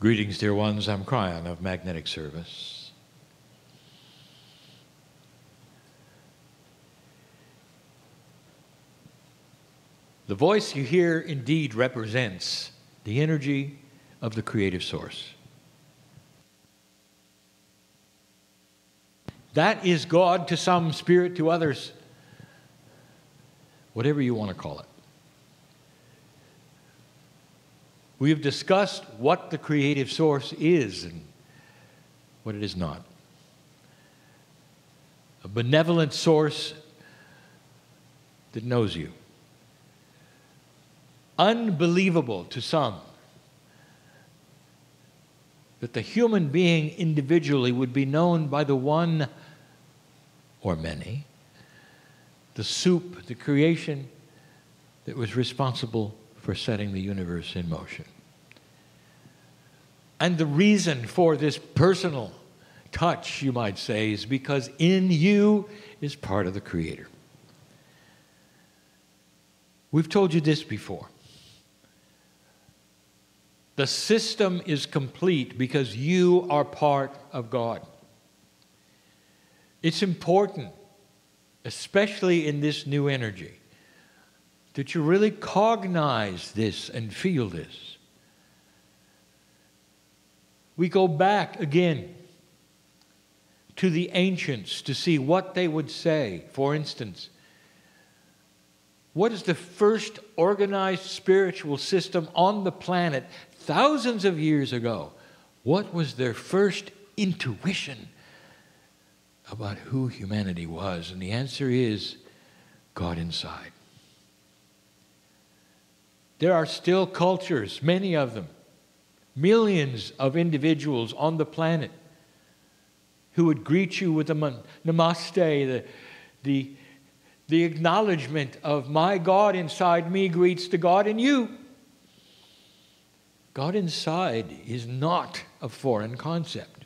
Greetings, dear ones. I'm Kryon of Magnetic Service. The voice you hear indeed represents the energy of the creative source. That is God to some, spirit to others, whatever you want to call it. We have discussed what the creative source is and what it is not. A benevolent source that knows you. Unbelievable to some that the human being individually would be known by the one or many, the soup, the creation that was responsible for setting the universe in motion. And the reason for this personal touch, you might say, is because in you is part of the Creator. We've told you this before. The system is complete because you are part of God. It's important, especially in this new energy, that you really cognize this and feel this. We go back again to the ancients to see what they would say. For instance, what is the first organized spiritual system on the planet thousands of years ago? What was their first intuition about who humanity was? And the answer is God inside. There are still cultures, many of them, millions of individuals on the planet who would greet you with a namaste, the, the, the acknowledgement of my God inside me greets the God in you. God inside is not a foreign concept.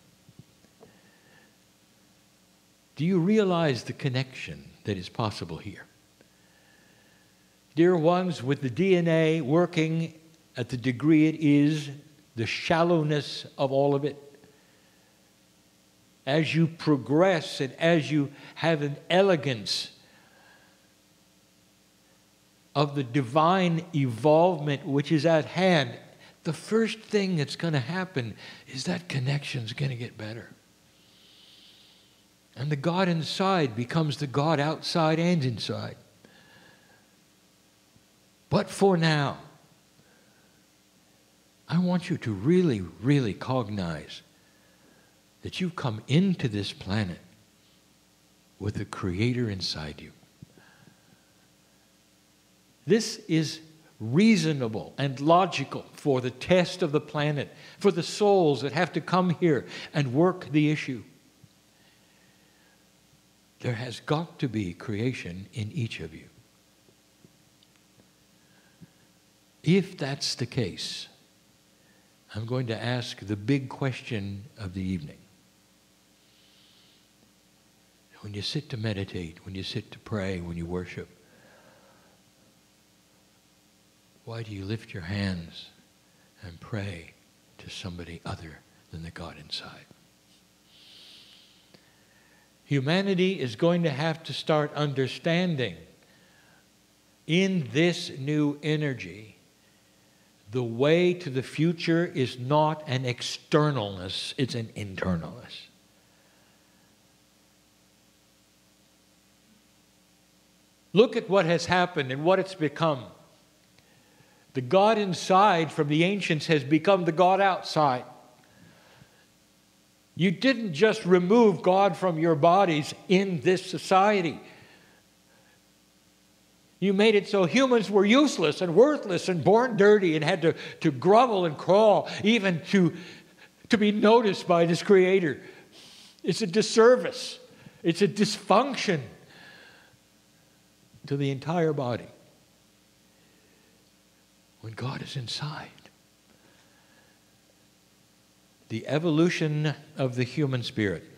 Do you realize the connection that is possible here? Dear ones, with the DNA working at the degree it is, the shallowness of all of it, as you progress and as you have an elegance of the divine evolvement which is at hand, the first thing that's going to happen is that connection's going to get better. And the God inside becomes the God outside and inside. But for now, I want you to really, really cognize that you've come into this planet with the Creator inside you. This is reasonable and logical for the test of the planet, for the souls that have to come here and work the issue. There has got to be creation in each of you. If that's the case, I'm going to ask the big question of the evening. When you sit to meditate, when you sit to pray, when you worship, why do you lift your hands and pray to somebody other than the God inside? Humanity is going to have to start understanding in this new energy the way to the future is not an externalness, it's an internalness. Look at what has happened and what it's become. The God inside from the ancients has become the God outside. You didn't just remove God from your bodies in this society. You made it so humans were useless and worthless and born dirty and had to, to grovel and crawl, even to, to be noticed by this Creator. It's a disservice, it's a dysfunction to the entire body when God is inside. The evolution of the human spirit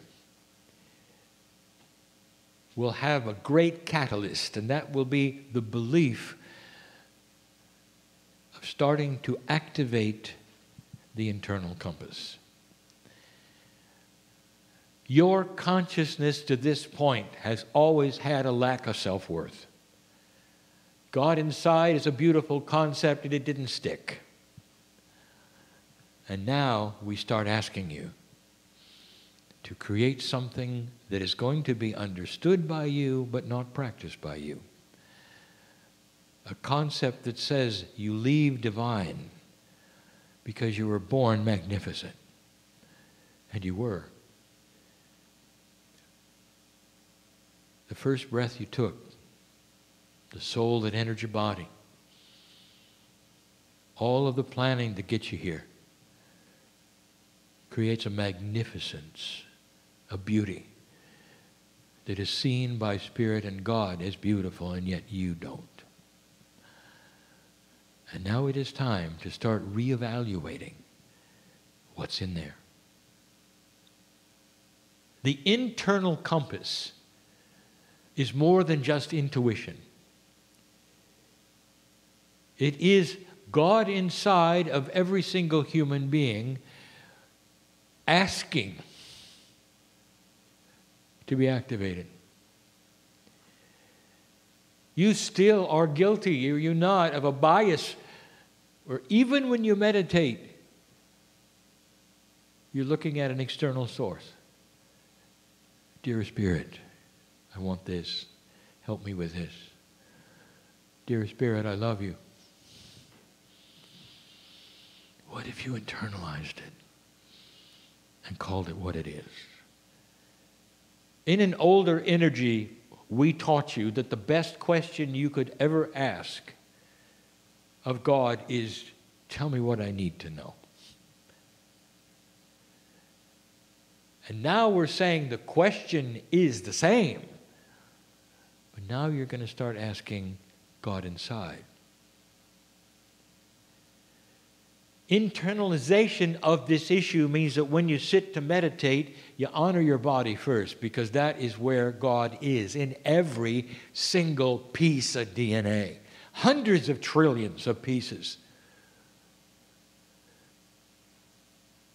will have a great catalyst, and that will be the belief of starting to activate the internal compass. Your consciousness to this point has always had a lack of self worth. God inside is a beautiful concept and it didn't stick. And now we start asking you to create something that is going to be understood by you but not practiced by you. A concept that says you leave divine because you were born magnificent. And you were. The first breath you took the soul that entered your body, all of the planning to get you here creates a magnificence, a beauty that is seen by Spirit and God as beautiful, and yet you don't. And now it is time to start reevaluating what's in there. The internal compass is more than just intuition. It is God inside of every single human being asking to be activated. You still are guilty, are you not, of a bias where even when you meditate, you're looking at an external source. Dear Spirit, I want this. Help me with this. Dear Spirit, I love you. What if you internalized it and called it what it is? In an older energy, we taught you that the best question you could ever ask of God is tell me what I need to know. And now we're saying the question is the same. But now you're going to start asking God inside. Internalization of this issue means that when you sit to meditate, you honor your body first because that is where God is in every single piece of DNA. Hundreds of trillions of pieces.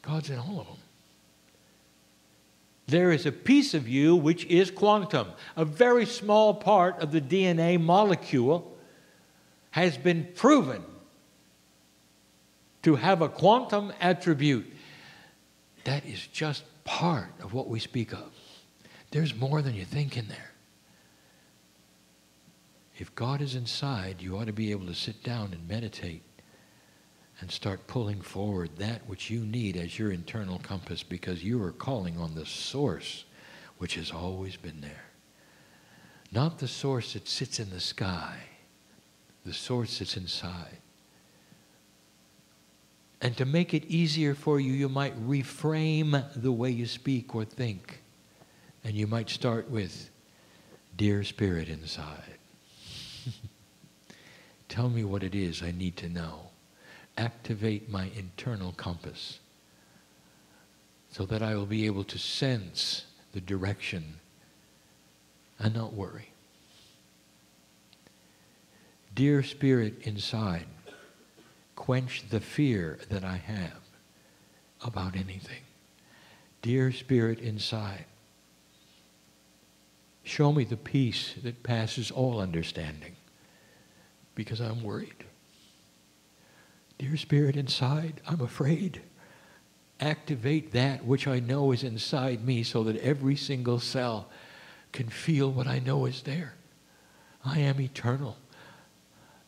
God's in all of them. There is a piece of you which is quantum. A very small part of the DNA molecule has been proven to have a quantum attribute. That is just part of what we speak of. There's more than you think in there. If God is inside, you ought to be able to sit down and meditate and start pulling forward that which you need as your internal compass because you are calling on the source which has always been there. Not the source that sits in the sky, the source that's inside. And to make it easier for you, you might reframe the way you speak or think. And you might start with, Dear Spirit inside, tell me what it is I need to know. Activate my internal compass so that I will be able to sense the direction and not worry. Dear Spirit inside, quench the fear that I have about anything. Dear Spirit inside, show me the peace that passes all understanding because I'm worried. Dear Spirit inside, I'm afraid. Activate that which I know is inside me so that every single cell can feel what I know is there. I am eternal.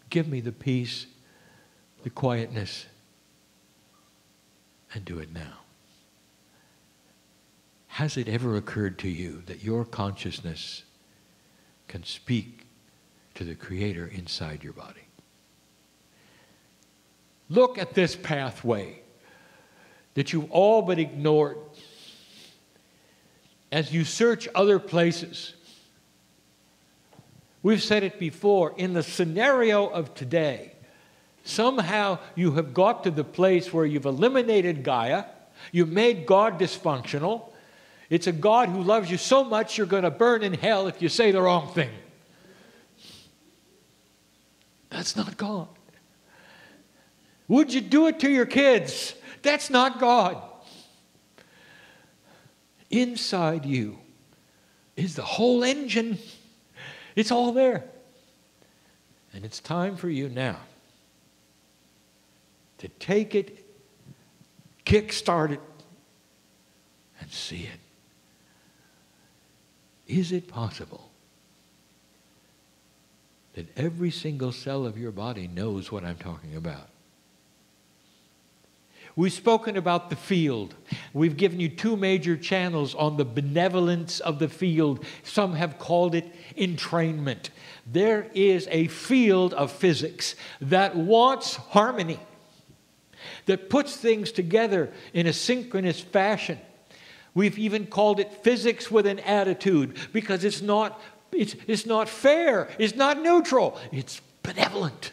Give me the peace the quietness and do it now. Has it ever occurred to you that your consciousness can speak to the Creator inside your body? Look at this pathway that you've all but ignored as you search other places. We've said it before in the scenario of today, Somehow you have got to the place where you've eliminated Gaia, you've made God dysfunctional. It's a God who loves you so much you're going to burn in hell if you say the wrong thing. That's not God. Would you do it to your kids? That's not God. Inside you is the whole engine. It's all there. And it's time for you now to take it, kick-start it, and see it. Is it possible that every single cell of your body knows what I'm talking about? We've spoken about the field. We've given you two major channels on the benevolence of the field. Some have called it entrainment. There is a field of physics that wants harmony, that puts things together in a synchronous fashion. We've even called it physics with an attitude because it's not, it's, it's not fair, it's not neutral, it's benevolent.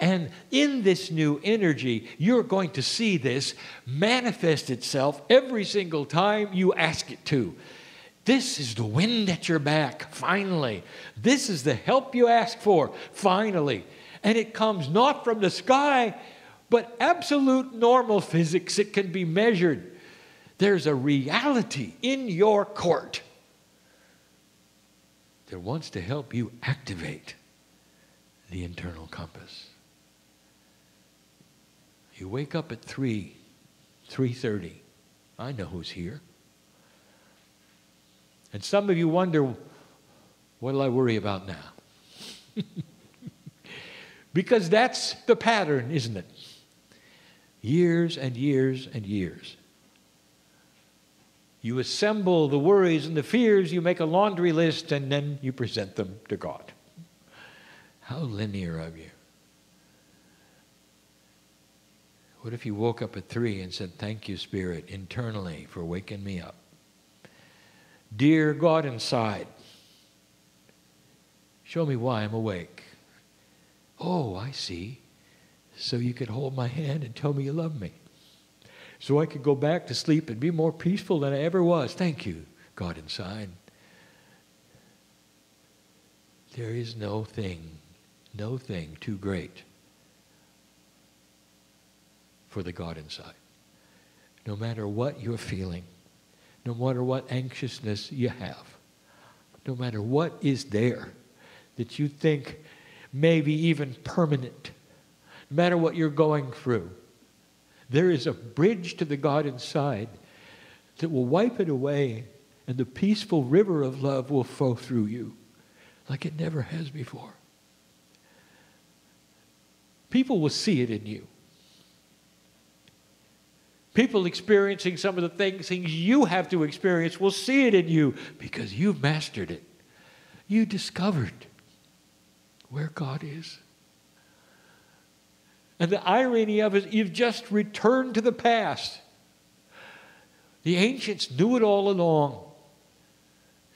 And in this new energy, you're going to see this manifest itself every single time you ask it to. This is the wind at your back, finally. This is the help you ask for, finally. And it comes not from the sky, but absolute normal physics. It can be measured. There's a reality in your court that wants to help you activate the internal compass. You wake up at 3, 3.30. I know who's here. And some of you wonder, what'll I worry about now? because that's the pattern, isn't it? Years and years and years. You assemble the worries and the fears, you make a laundry list, and then you present them to God. How linear of you. What if you woke up at three and said, Thank you, Spirit, internally for waking me up? Dear God inside, show me why I'm awake. Oh, I see. So you could hold my hand and tell me you love me. So I could go back to sleep and be more peaceful than I ever was. Thank you, God inside. There is no thing, no thing too great for the God inside. No matter what you're feeling, no matter what anxiousness you have, no matter what is there that you think may be even permanent, no matter what you're going through, there is a bridge to the God inside that will wipe it away, and the peaceful river of love will flow through you like it never has before. People will see it in you. People experiencing some of the things, things you have to experience will see it in you because you've mastered it. You discovered where God is. And the irony of it, you've just returned to the past. The ancients knew it all along.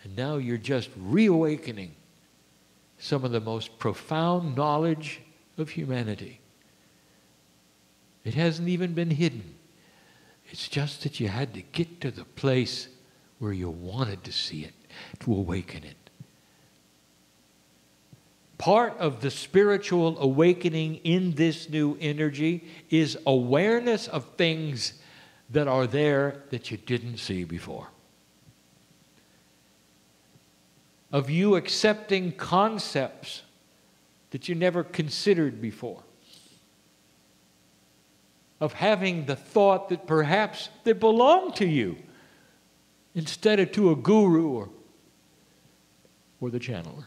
And now you're just reawakening some of the most profound knowledge of humanity. It hasn't even been hidden. It's just that you had to get to the place where you wanted to see it, to awaken it. Part of the spiritual awakening in this new energy is awareness of things that are there that you didn't see before. Of you accepting concepts that you never considered before of having the thought that perhaps they belong to you instead of to a guru or, or the channeler.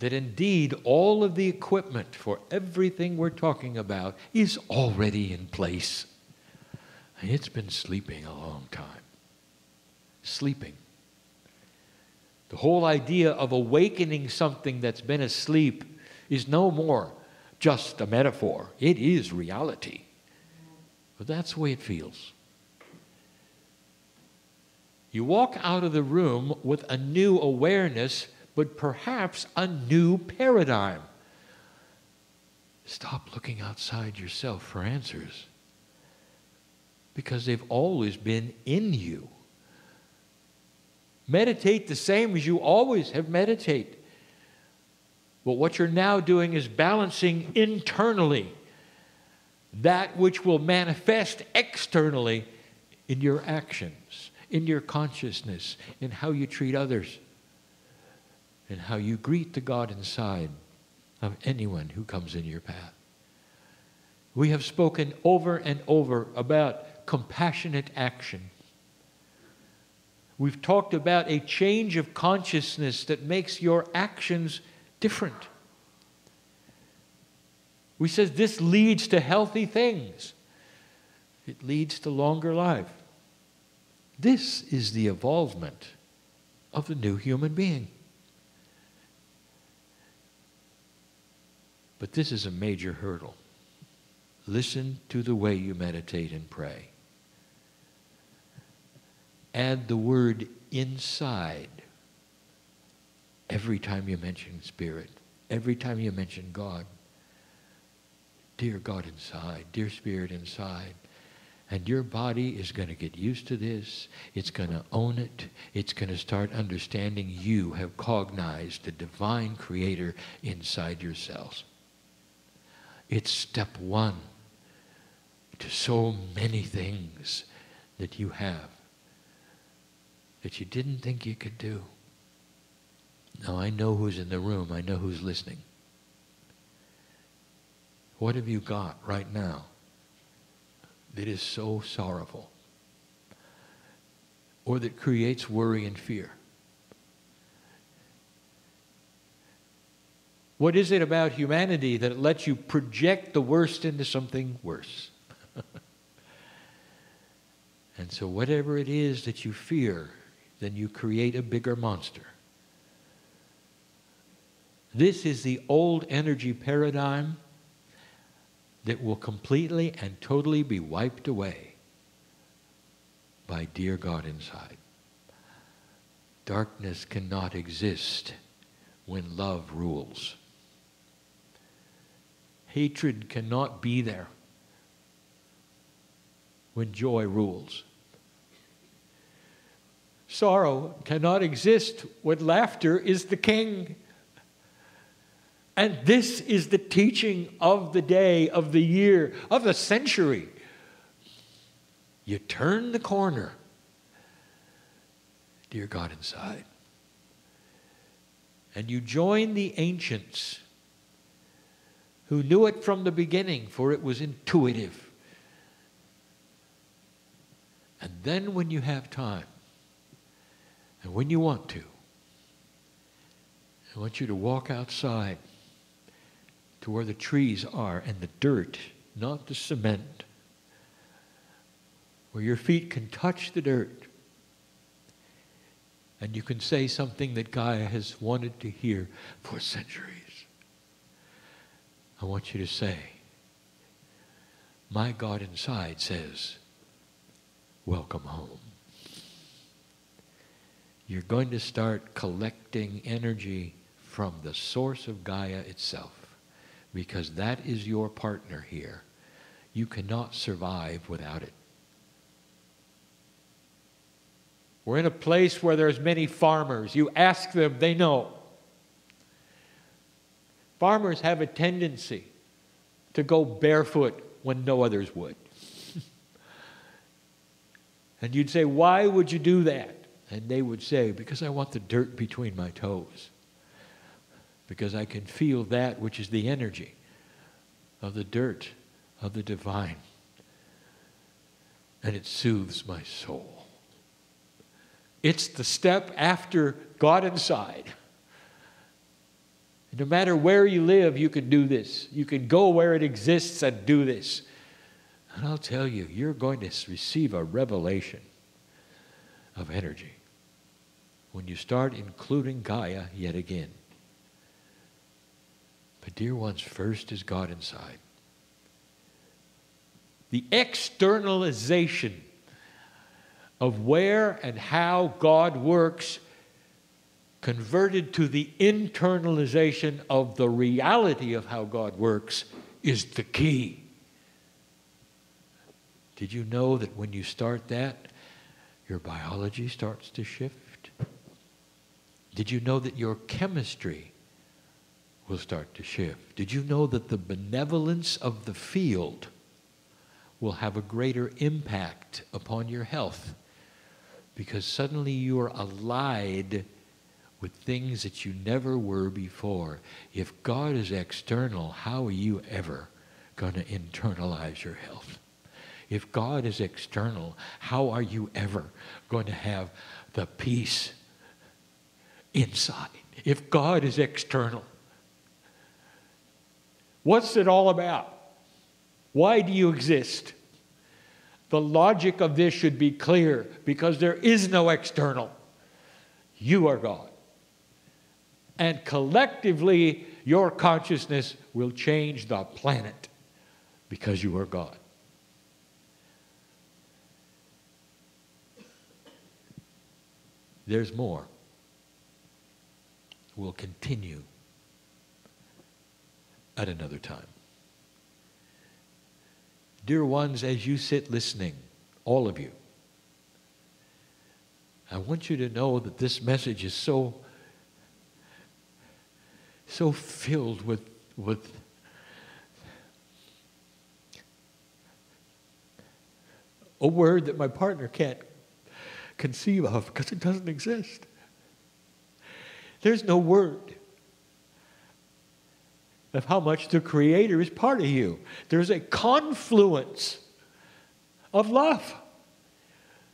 That indeed all of the equipment for everything we're talking about is already in place. It's been sleeping a long time. Sleeping. The whole idea of awakening something that's been asleep is no more just a metaphor, it is reality. But that's the way it feels. You walk out of the room with a new awareness, but perhaps a new paradigm. Stop looking outside yourself for answers because they've always been in you. Meditate the same as you always have meditated. But what you're now doing is balancing internally that which will manifest externally in your actions, in your consciousness, in how you treat others, in how you greet the God inside of anyone who comes in your path. We have spoken over and over about compassionate action. We've talked about a change of consciousness that makes your actions different. We said this leads to healthy things. It leads to longer life. This is the evolvement of the new human being. But this is a major hurdle. Listen to the way you meditate and pray. Add the word inside every time you mention Spirit, every time you mention God. Dear God inside, dear Spirit inside. And your body is going to get used to this. It's going to own it. It's going to start understanding you have cognized the divine creator inside your cells. It's step one to so many things that you have that you didn't think you could do. Now I know who's in the room. I know who's listening. What have you got right now that is so sorrowful or that creates worry and fear? What is it about humanity that lets you project the worst into something worse? and so, whatever it is that you fear, then you create a bigger monster. This is the old energy paradigm that will completely and totally be wiped away by dear God inside. Darkness cannot exist when love rules. Hatred cannot be there when joy rules. Sorrow cannot exist when laughter is the king. And this is the teaching of the day, of the year, of the century. You turn the corner, dear God inside, and you join the ancients who knew it from the beginning, for it was intuitive. And then, when you have time, and when you want to, I want you to walk outside to where the trees are and the dirt, not the cement, where your feet can touch the dirt. And you can say something that Gaia has wanted to hear for centuries. I want you to say, My God inside says, Welcome home. You're going to start collecting energy from the source of Gaia itself because that is your partner here. You cannot survive without it. We're in a place where there's many farmers. You ask them, they know. Farmers have a tendency to go barefoot when no others would. and you'd say, Why would you do that? And they would say, Because I want the dirt between my toes. Because I can feel that which is the energy of the dirt of the divine. And it soothes my soul. It's the step after God inside. No matter where you live, you can do this. You can go where it exists and do this. And I'll tell you, you're going to receive a revelation of energy when you start including Gaia yet again. But, dear ones, first is God inside. The externalization of where and how God works converted to the internalization of the reality of how God works is the key. Did you know that when you start that, your biology starts to shift? Did you know that your chemistry will start to shift? Did you know that the benevolence of the field will have a greater impact upon your health because suddenly you are allied with things that you never were before. If God is external, how are you ever going to internalize your health? If God is external, how are you ever going to have the peace inside? If God is external, what's it all about? Why do you exist? The logic of this should be clear because there is no external. You are God. And collectively, your consciousness will change the planet because you are God. There's more. We'll continue at another time. Dear ones, as you sit listening, all of you, I want you to know that this message is so, so filled with, with a word that my partner can't conceive of because it doesn't exist. There's no word of how much the Creator is part of you. There's a confluence of love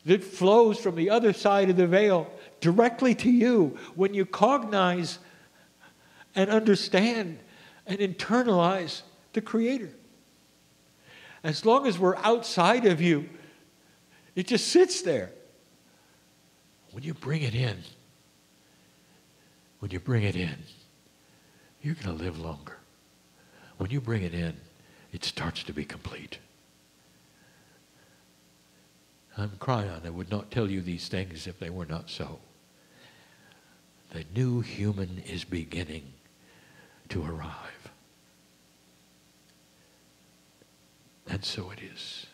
that flows from the other side of the veil directly to you when you cognize and understand and internalize the Creator. As long as we're outside of you, it just sits there. When you bring it in, when you bring it in, you're going to live longer. When you bring it in, it starts to be complete. I'm Kryon. I would not tell you these things if they were not so. The new human is beginning to arrive. And so it is.